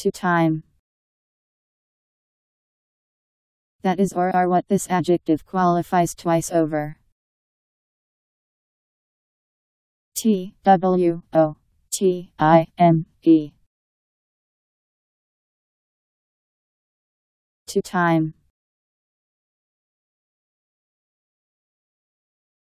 Two-time. That is or are what this adjective qualifies twice over. T W O T I M E Two-time.